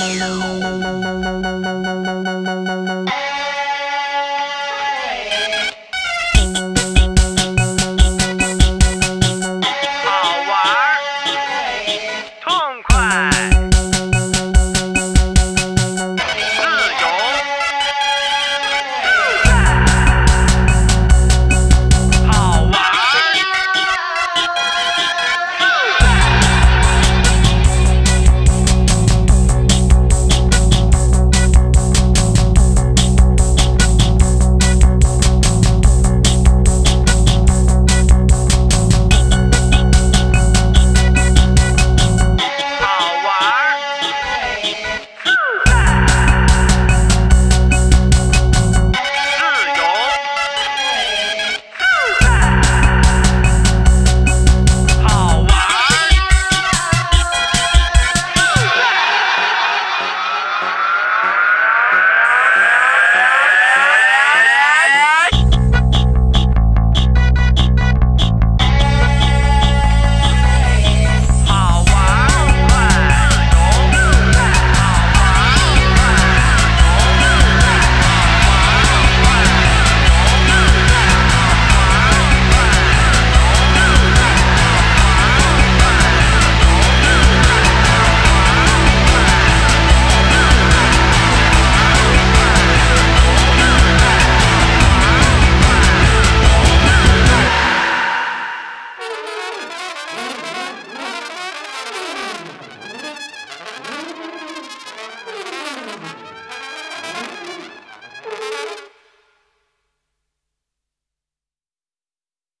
no, no, no.